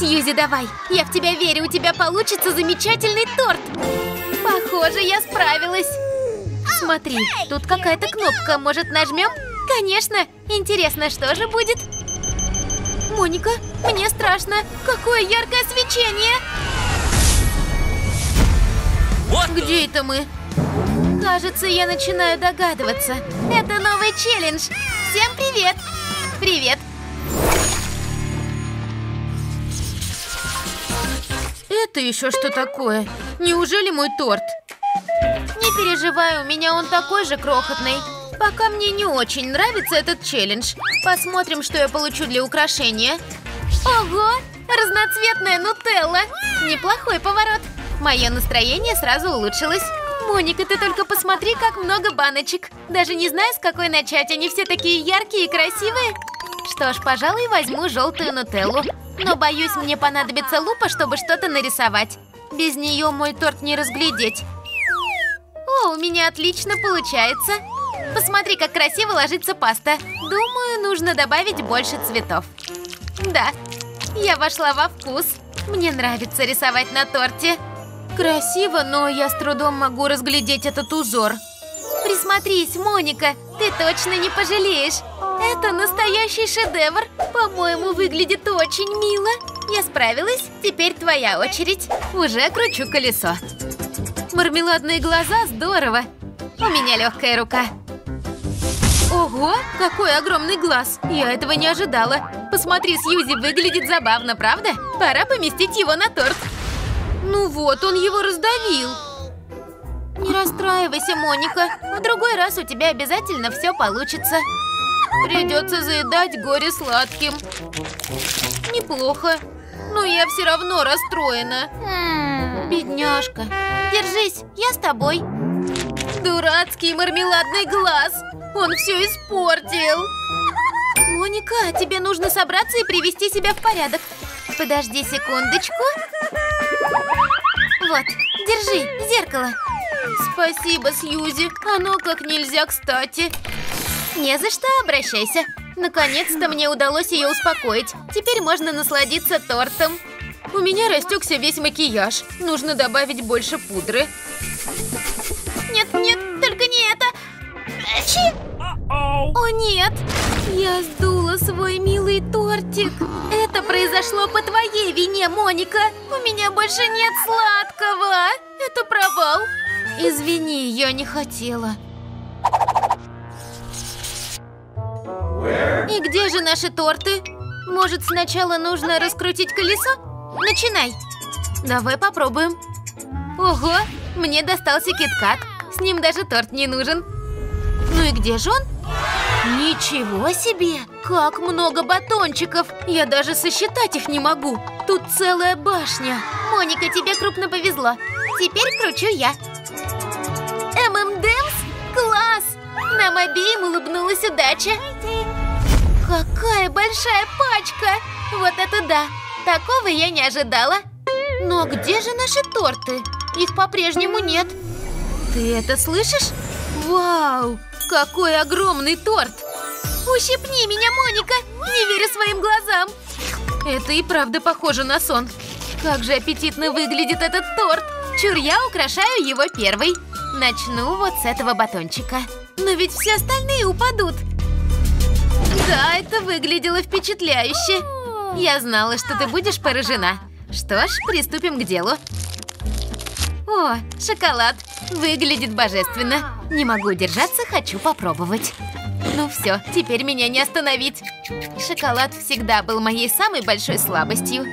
Сьюзи, давай. Я в тебя верю, у тебя получится замечательный торт. Похоже, я справилась. Смотри, тут какая-то кнопка. Может, нажмем? Конечно. Интересно, что же будет? Моника, мне страшно. Какое яркое свечение! Где это мы? Кажется, я начинаю догадываться. Это новый челлендж. Всем привет! Привет! Это еще что такое? Неужели мой торт? Не переживай, у меня он такой же крохотный. Пока мне не очень нравится этот челлендж. Посмотрим, что я получу для украшения. Ого! Разноцветная нутелла! Неплохой поворот. Мое настроение сразу улучшилось. Моника, ты только посмотри, как много баночек. Даже не знаю, с какой начать. Они все такие яркие и красивые. Что ж, пожалуй, возьму желтую нутеллу. Но, боюсь, мне понадобится лупа, чтобы что-то нарисовать. Без нее мой торт не разглядеть. О, у меня отлично получается. Посмотри, как красиво ложится паста. Думаю, нужно добавить больше цветов. Да, я вошла во вкус. Мне нравится рисовать на торте. Красиво, но я с трудом могу разглядеть этот узор. Присмотрись, Моника, ты точно не пожалеешь. Это настоящий шедевр. По-моему, выглядит очень мило. Я справилась, теперь твоя очередь. Уже кручу колесо. Мармеладные глаза здорово. У меня легкая рука. Ого, какой огромный глаз! Я этого не ожидала. Посмотри, Сьюзи, выглядит забавно, правда? Пора поместить его на торт. Ну вот, он его раздавил. Не расстраивайся, Моника. В другой раз у тебя обязательно все получится. Придется заедать горе сладким. Неплохо. Но я все равно расстроена. Бедняжка. Держись, я с тобой. Дурацкий мармеладный глаз. Он все испортил. Моника, тебе нужно собраться и привести себя в порядок. Подожди секундочку. Вот, держи, зеркало. Спасибо, Сьюзи. Оно как нельзя кстати. Не за что, обращайся. Наконец-то мне удалось ее успокоить. Теперь можно насладиться тортом. У меня растекся весь макияж. Нужно добавить больше пудры. Нет, нет, только не это. Чи? О нет! Я сдула свой милый тортик. Это произошло по твоей вине, Моника. У меня больше нет сладкого. Это провал. Извини, я не хотела. И где же наши торты? Может, сначала нужно раскрутить колесо? Начинай. Давай попробуем. Ого, мне достался киткат. С ним даже торт не нужен. Ну и где же он? Ничего себе! Как много батончиков! Я даже сосчитать их не могу. Тут целая башня. Моника, тебе крупно повезло. Теперь кручу я. ММДМС? Класс! Нам обеим улыбнулась удача. Какая большая пачка! Вот это да! Такого я не ожидала. Но где же наши торты? Их по-прежнему нет. Ты это слышишь? Вау! Какой огромный торт! Ущипни меня, Моника! Не верю своим глазам! Это и правда похоже на сон. Как же аппетитно выглядит этот торт! Чур, я украшаю его первой. Начну вот с этого батончика. Но ведь все остальные упадут. Да, это выглядело впечатляюще. Я знала, что ты будешь поражена. Что ж, приступим к делу. О, шоколад. Выглядит божественно. Не могу держаться, хочу попробовать. Ну все, теперь меня не остановить. Шоколад всегда был моей самой большой слабостью.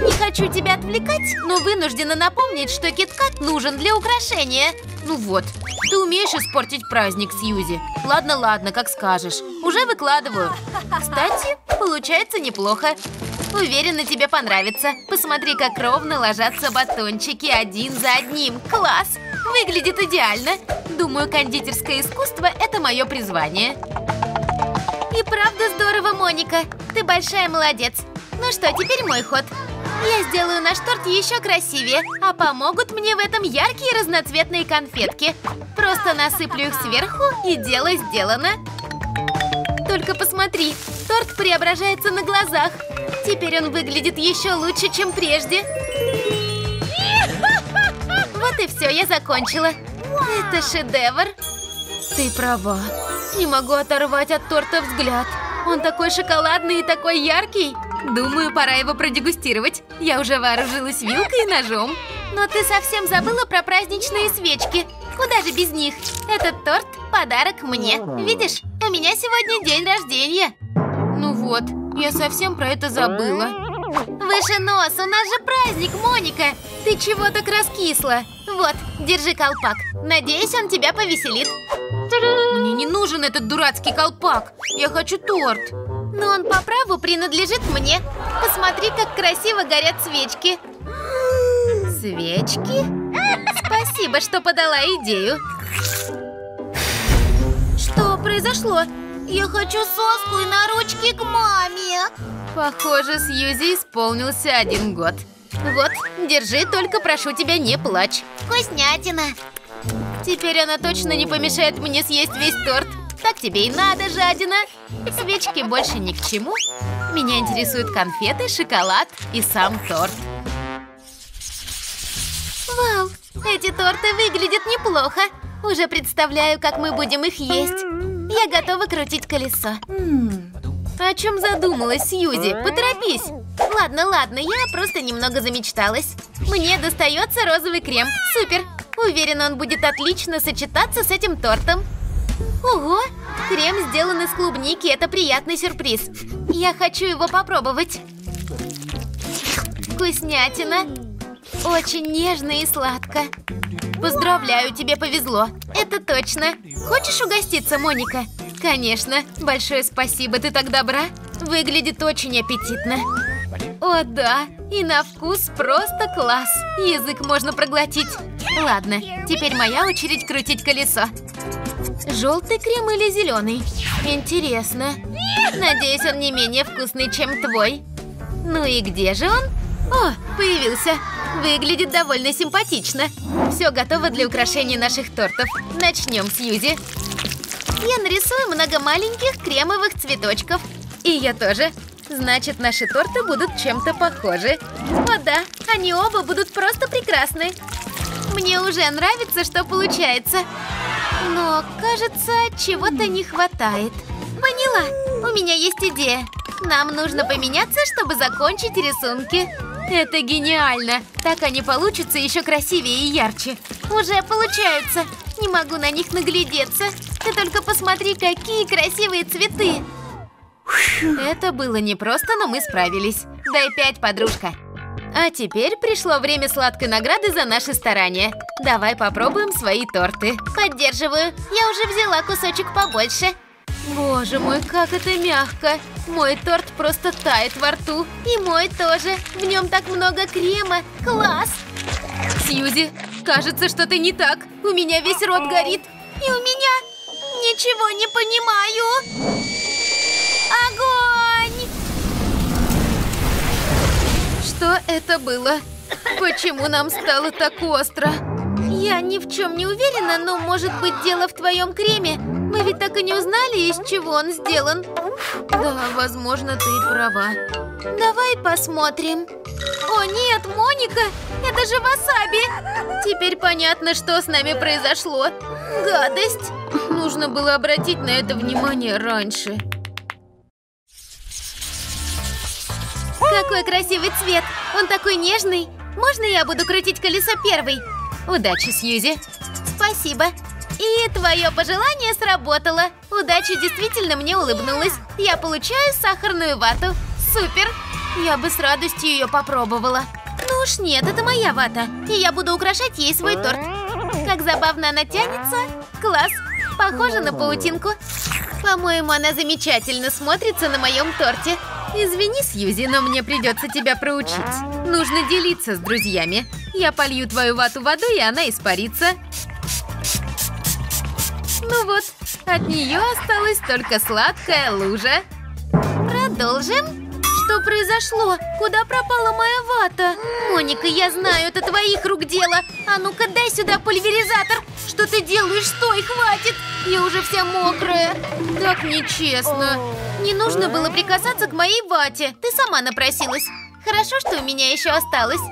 Не хочу тебя отвлекать, но вынуждена напомнить, что киткат нужен для украшения. Ну вот, ты умеешь испортить праздник, Сьюзи. Ладно, ладно, как скажешь. Уже выкладываю. Кстати, получается неплохо. Уверена, тебе понравится. Посмотри, как ровно ложатся батончики один за одним. Класс! Выглядит идеально. Думаю, кондитерское искусство – это мое призвание. И правда здорово, Моника. Ты большая молодец. Ну что, теперь мой ход. Я сделаю наш торт еще красивее, а помогут мне в этом яркие разноцветные конфетки. Просто насыплю их сверху, и дело сделано. Только посмотри, торт преображается на глазах. Теперь он выглядит еще лучше, чем прежде. Вот и все, я закончила. Это шедевр. Ты права. Не могу оторвать от торта взгляд. Он такой шоколадный и такой яркий. Думаю, пора его продегустировать. Я уже вооружилась вилкой и ножом. Но ты совсем забыла про праздничные свечки. Куда же без них? Этот торт – подарок мне. Видишь, у меня сегодня день рождения. Ну вот, я совсем про это забыла. Выше нос, у нас же праздник, Моника. Ты чего так раскисла? Вот, держи колпак. Надеюсь, он тебя повеселит. Мне не нужен этот дурацкий колпак. Я хочу торт. Но он по праву принадлежит мне. Посмотри, как красиво горят свечки. Свечки? Спасибо, что подала идею. Что произошло? Я хочу соску и на ручки к маме. Похоже, Сьюзи исполнился один год. Вот, держи, только прошу тебя, не плачь. Вкуснятина. Теперь она точно не помешает мне съесть весь торт. Так тебе и надо, жадина. Свечки больше ни к чему. Меня интересуют конфеты, шоколад и сам торт. Вау, эти торты выглядят неплохо. Уже представляю, как мы будем их есть. Я готова крутить колесо. О чем задумалась, Сьюзи? Поторопись. Ладно, ладно, я просто немного замечталась. Мне достается розовый крем. Супер. Уверена, он будет отлично сочетаться с этим тортом. Ого! Крем сделан из клубники, это приятный сюрприз. Я хочу его попробовать. Вкуснятина. Очень нежно и сладко. Поздравляю, тебе повезло. Это точно. Хочешь угоститься, Моника? Конечно. Большое спасибо, ты так добра. Выглядит очень аппетитно. О, да. И на вкус просто класс. Язык можно проглотить. Ладно, теперь моя очередь крутить колесо. Желтый крем или зеленый? Интересно. Надеюсь, он не менее вкусный, чем твой. Ну и где же он? О, появился. Выглядит довольно симпатично. Все готово для украшения наших тортов. Начнем, Сьюзи. Я нарисую много маленьких кремовых цветочков. И я тоже. Значит, наши торты будут чем-то похожи. О да, они оба будут просто прекрасны. Мне уже нравится, что получается. Но, кажется, чего-то не хватает. Поняла, у меня есть идея. Нам нужно поменяться, чтобы закончить рисунки. Это гениально! Так они получатся еще красивее и ярче. Уже получаются. Не могу на них наглядеться. Ты только посмотри, какие красивые цветы. Это было непросто, но мы справились. Дай пять, подружка. А теперь пришло время сладкой награды за наши старания. Давай попробуем свои торты. Поддерживаю. Я уже взяла кусочек побольше. Боже мой, как это мягко! Мой торт просто тает во рту. И мой тоже. В нем так много крема. Класс! Сьюзи, кажется, что-то не так. У меня весь рот горит. И у меня ничего не понимаю. Огонь! Что это было? Почему нам стало так остро? Я ни в чем не уверена, но может быть дело в твоем креме. Мы ведь так и не узнали, из чего он сделан. Да, возможно, ты права. Давай посмотрим. О нет, Моника, это же васаби. Теперь понятно, что с нами произошло. Гадость. Нужно было обратить на это внимание раньше. Какой красивый цвет. Он такой нежный. Можно я буду крутить колесо первой? Удачи, Сьюзи. Спасибо. И твое пожелание сработало. Удача действительно мне улыбнулась. Я получаю сахарную вату. Супер! Я бы с радостью ее попробовала. Ну уж нет, это моя вата. И я буду украшать ей свой торт. Как забавно она тянется. Класс. Похоже на паутинку. По-моему, она замечательно смотрится на моем торте. Извини, Сьюзи, но мне придется тебя проучить. Нужно делиться с друзьями. Я полью твою вату водой, и она испарится. Ну вот, от нее осталась только сладкая лужа. Продолжим? Что произошло? Куда пропала моя вата? Моника, я знаю, это твоих рук дело. А ну-ка, дай сюда пульверизатор. Что ты делаешь? Стой, хватит! Я уже вся мокрая. Так нечестно. Не нужно было прикасаться к моей вате. Ты сама напросилась. Хорошо, что у меня еще осталось.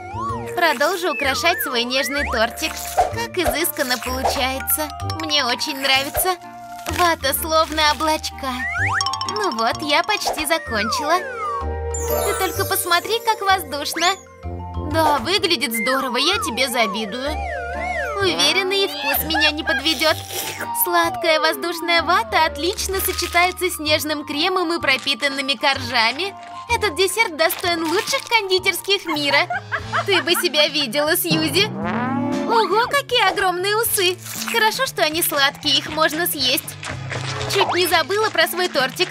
Продолжу украшать свой нежный тортик. Как изысканно получается. Мне очень нравится. Вата словно облачка. Ну вот, я почти закончила. Ты только посмотри, как воздушно. Да, выглядит здорово, я тебе завидую. Уверена, и вкус меня не подведет. Сладкая воздушная вата отлично сочетается с нежным кремом и пропитанными коржами. Этот десерт достоин лучших кондитерских мира. Ты бы себя видела, Сьюзи. Ого, какие огромные усы. Хорошо, что они сладкие, их можно съесть. Чуть не забыла про свой тортик.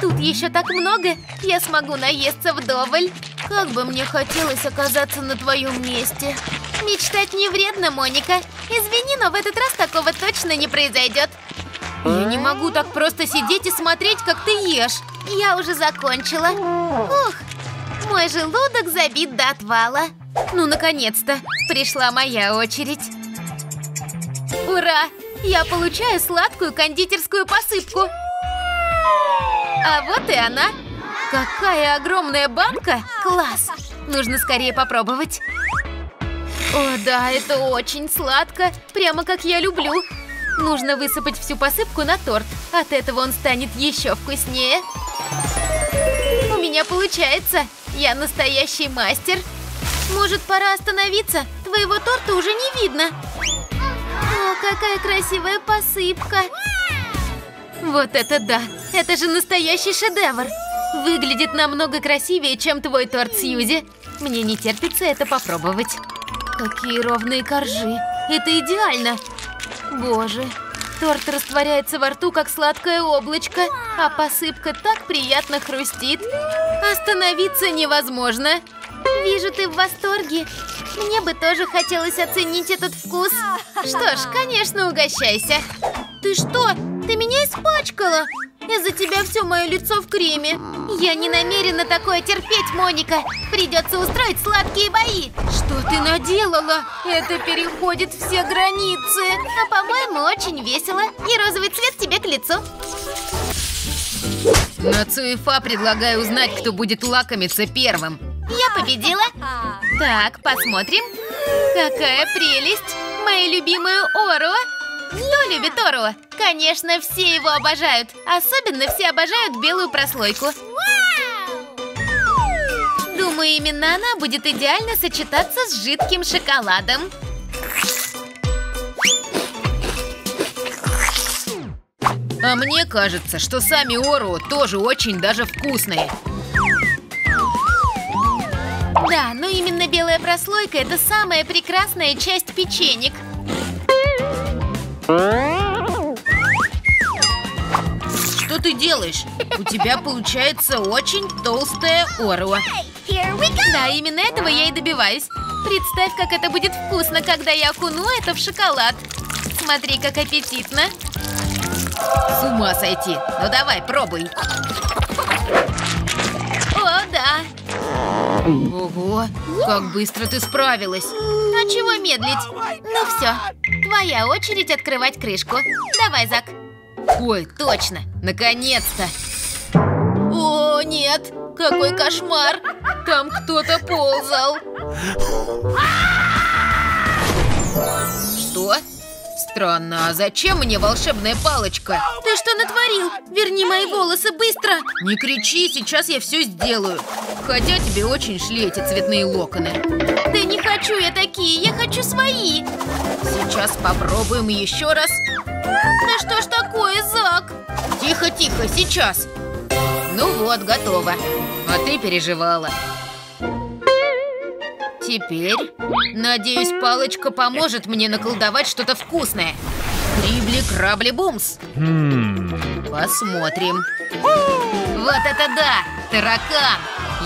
Тут еще так много, я смогу наесться вдоволь. Как бы мне хотелось оказаться на твоем месте. Мечтать не вредно, Моника. Извини, но в этот раз такого точно не произойдет. Я не могу так просто сидеть и смотреть, как ты ешь. Я уже закончила. Ух, мой желудок забит до отвала. Ну, наконец-то, пришла моя очередь. Ура! Я получаю сладкую кондитерскую посыпку. А вот и она. Какая огромная банка! Класс! Нужно скорее попробовать. О, да, это очень сладко. Прямо как я люблю. Нужно высыпать всю посыпку на торт. От этого он станет еще вкуснее. У меня получается. Я настоящий мастер. Может, пора остановиться? Твоего торта уже не видно. О, какая красивая посыпка. Вот это да! Это же настоящий шедевр! Выглядит намного красивее, чем твой торт, Сьюзи. Мне не терпится это попробовать. Какие ровные коржи! Это идеально! Боже, торт растворяется во рту, как сладкое облачко, а посыпка так приятно хрустит. Остановиться невозможно. Вижу, ты в восторге. Мне бы тоже хотелось оценить этот вкус. Что ж, конечно, угощайся. Ты что? Ты меня испачкала. Из-за тебя все мое лицо в креме. Я не намерена такое терпеть, Моника. Придется устроить сладкие бои. Что ты наделала? Это переходит все границы. А по-моему, очень весело. И розовый цвет тебе к лицу. На ЦУФА предлагаю узнать, кто будет лакомиться первым. Я победила. Так, посмотрим. Какая прелесть. Мои любимые Оро. Кто любит Оро? Конечно, все его обожают. Особенно все обожают белую прослойку. Думаю, именно она будет идеально сочетаться с жидким шоколадом. А мне кажется, что сами Оро тоже очень даже вкусные. Да, но именно белая прослойка – это самая прекрасная часть печенек. Что ты делаешь? У тебя получается очень толстая Орео. Да, именно этого я и добиваюсь. Представь, как это будет вкусно, когда я окуну это в шоколад. Смотри, как аппетитно. С ума сойти. Ну давай, пробуй. О, да. Ого, как быстро ты справилась. А чего медлить? Ну все, твоя очередь открывать крышку. Давай, Зак. Ой, точно, наконец-то. О, нет, какой кошмар. Там кто-то ползал. Странно, а зачем мне волшебная палочка? Ты что натворил? Верни мои волосы быстро. Не кричи, сейчас я все сделаю. Хотя тебе очень шли эти цветные локоны. Да не хочу я такие, я хочу свои. Сейчас попробуем еще раз. Да что ж такое, Зак? Тихо, тихо, сейчас. Ну вот, готово. А ты переживала. Теперь, надеюсь, палочка поможет мне наколдовать что-то вкусное. Крибли-крабли-бумс. Посмотрим. Вот это да! Таракан!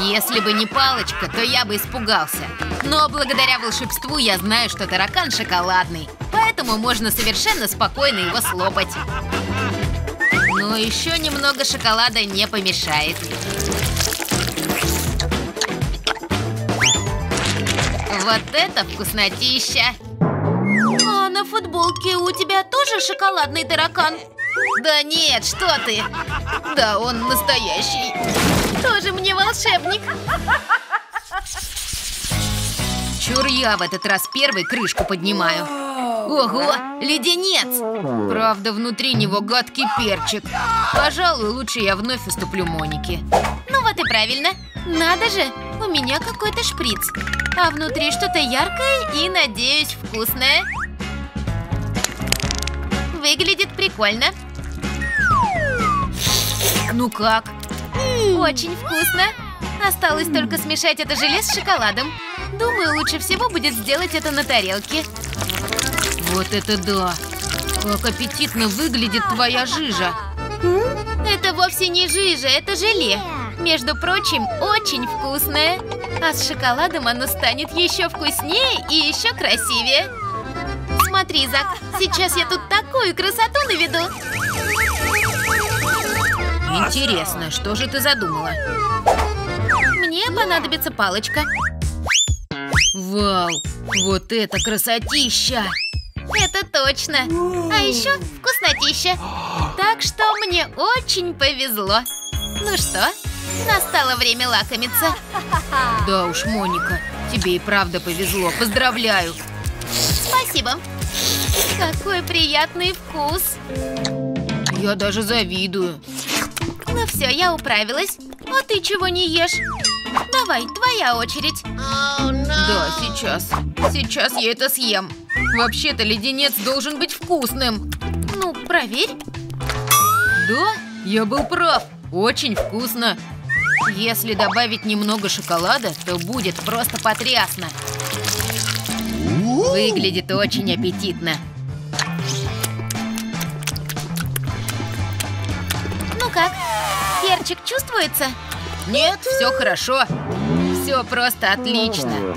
Если бы не палочка, то я бы испугался. Но благодаря волшебству я знаю, что таракан шоколадный. Поэтому можно совершенно спокойно его слопать. Но еще немного шоколада не помешает. Вот это вкуснотища! А, на футболке у тебя тоже шоколадный таракан? Да нет, что ты! Да, он настоящий. Тоже мне волшебник. Чур я в этот раз первый крышку поднимаю. Ого, леденец! Правда, внутри него гадкий перчик. Пожалуй, лучше я вновь уступлю Монике. Ну вот и правильно. Надо же, у меня какой-то шприц. А внутри что-то яркое и, надеюсь, вкусное. Выглядит прикольно. Ну как? Очень вкусно. Осталось только смешать это желе с шоколадом. Думаю, лучше всего будет сделать это на тарелке. Вот это да! Как аппетитно выглядит твоя жижа! Это вовсе не жижа, это желе. Между прочим, очень вкусное. А с шоколадом оно станет еще вкуснее и еще красивее. Смотри, Зак, сейчас я тут такую красоту наведу. Интересно, что же ты задумала? Мне понадобится палочка. Вау, вот это красотища! Это точно. А еще вкуснотища. Так что мне очень повезло. Ну что, настало время лакомиться. Да уж, Моника, тебе и правда повезло. Поздравляю. Спасибо. Какой приятный вкус. Я даже завидую. Ну все, я управилась. А ты чего не ешь? Давай, твоя очередь. Да, сейчас. Сейчас я это съем. Вообще-то леденец должен быть вкусным. Ну, проверь. Да, я был прав. Очень вкусно. Если добавить немного шоколада, то будет просто потрясно. Выглядит очень аппетитно. Ну как, перчик чувствуется? Нет, все хорошо. Все просто отлично.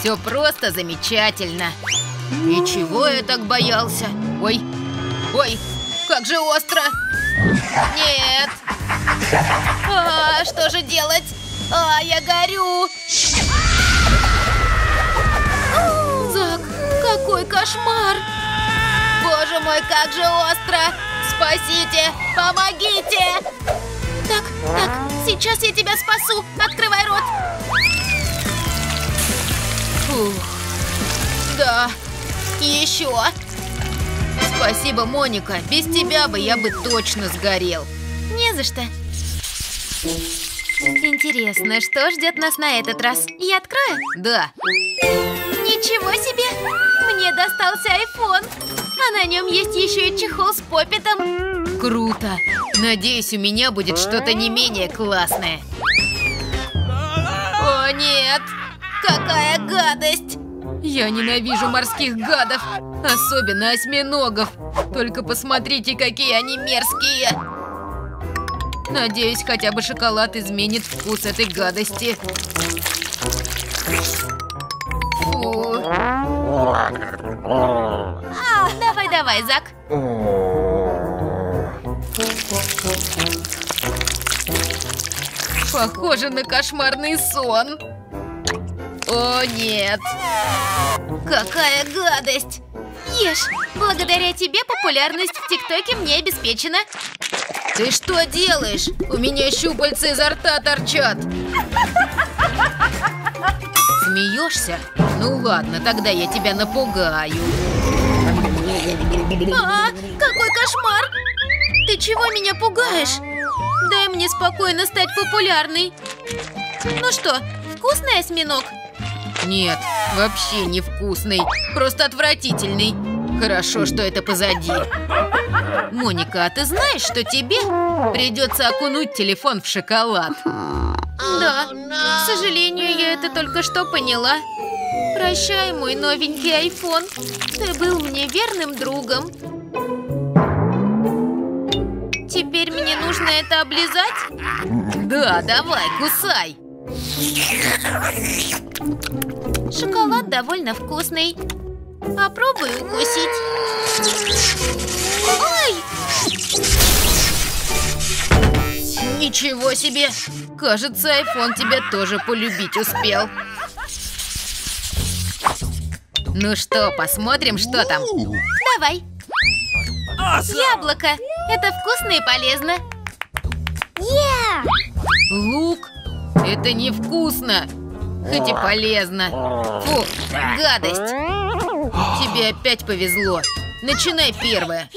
Все просто замечательно. И чего я так боялся? Ой, ой, как же остро! Нет! А, что же делать? А, я горю! Зак, какой кошмар! Боже мой, как же остро! Спасите! Помогите! Так, так, сейчас я тебя спасу! Открывай рот! Фух. Да, еще. Спасибо, Моника. Без тебя бы я бы точно сгорел. Не за что. Интересно, что ждет нас на этот раз? Я открою? Да. Ничего себе! Мне достался iPhone. А на нем есть еще и чехол с попитом. Круто. Надеюсь, у меня будет что-то не менее классное. О, нет! Какая гадость! Я ненавижу морских гадов, особенно осьминогов. Только посмотрите, какие они мерзкие. Надеюсь, хотя бы шоколад изменит вкус этой гадости. Фу. Давай-давай, Зак. Похоже на кошмарный сон. О, нет. Какая гадость! Ешь! Благодаря тебе популярность в ТикТоке мне обеспечена. Ты что делаешь? У меня щупальца изо рта торчат. Смеешься? Ну ладно, тогда я тебя напугаю. А, какой кошмар! Ты чего меня пугаешь? Дай мне спокойно стать популярной. Ну что, вкусный осьминог? Нет, вообще не вкусный, просто отвратительный. Хорошо, что это позади. Моника, а ты знаешь, что тебе придется окунуть телефон в шоколад? Да, к сожалению, я это только что поняла. Прощай, мой новенький айфон. Ты был мне верным другом. Нужно это облизать? Да, давай, кусай. Шоколад довольно вкусный. Попробуй укусить. Ой! Ничего себе! Кажется, айфон тебя тоже полюбить успел. Ну что, посмотрим, что там. Давай. Яблоко. Это вкусно и полезно. Лук? Это невкусно. Хоть и полезно. Фу, гадость. Тебе опять повезло. Начинай первое.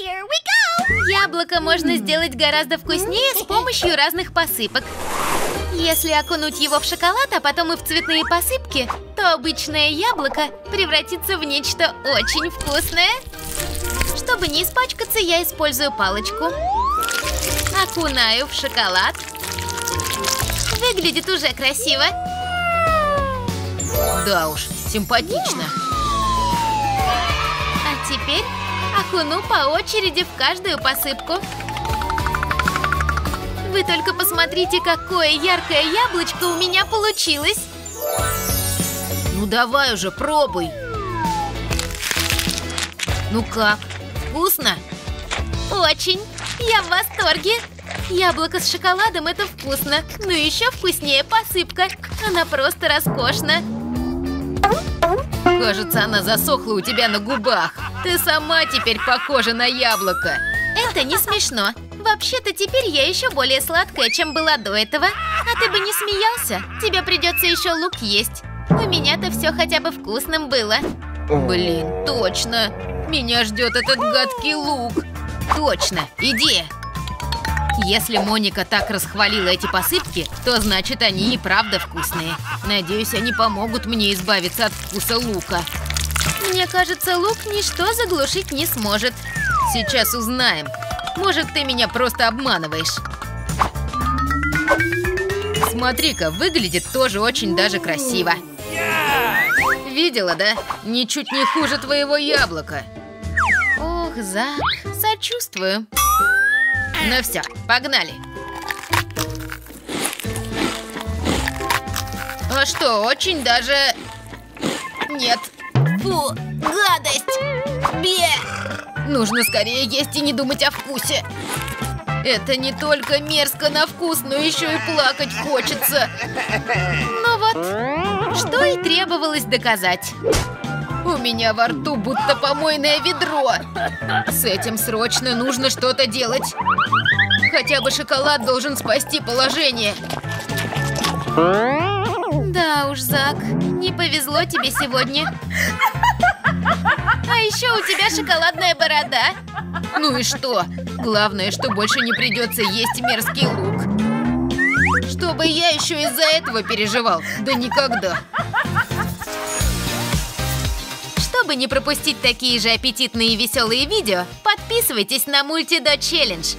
Яблоко можно сделать гораздо вкуснее с помощью разных посыпок. Если окунуть его в шоколад, а потом и в цветные посыпки, то обычное яблоко превратится в нечто очень вкусное. Чтобы не испачкаться, я использую палочку. Окунаю в шоколад. Выглядит уже красиво. Да уж, симпатично. А теперь окуну по очереди в каждую посыпку. Вы только посмотрите, какое яркое яблочко у меня получилось. Ну давай уже, пробуй. Ну как, вкусно? Очень. Я в восторге. Яблоко с шоколадом – это вкусно. Но еще вкуснее посыпка. Она просто роскошна. Кажется, она засохла у тебя на губах. Ты сама теперь похожа на яблоко. Это не смешно. Вообще-то теперь я еще более сладкая, чем была до этого. А ты бы не смеялся. Тебе придется еще лук есть. У меня-то все хотя бы вкусным было. Блин, точно. Меня ждет этот гадкий лук. Точно, идея. Если Моника так расхвалила эти посыпки, то значит они и правда вкусные. Надеюсь, они помогут мне избавиться от вкуса лука. Мне кажется, лук ничто заглушить не сможет. Сейчас узнаем. Может, ты меня просто обманываешь. Смотри-ка, выглядит тоже очень даже красиво. Видела, да? Ничуть не хуже твоего яблока. Ох, Зак, сочувствую. Ну все, погнали. А что, очень даже... Нет. Фу, гадость! Бе! Нужно скорее есть и не думать о вкусе. Это не только мерзко на вкус, но еще и плакать хочется. Ну вот, что и требовалось доказать. У меня во рту будто помойное ведро. С этим срочно нужно что-то делать. Хотя бы шоколад должен спасти положение. Да уж, Зак, не повезло тебе сегодня. А еще у тебя шоколадная борода. Ну и что? Главное, что больше не придется есть мерзкий лук. Чтобы я еще из-за этого переживал. Да никогда. Чтобы не пропустить такие же аппетитные и веселые видео, подписывайтесь на Мультидо Челлендж.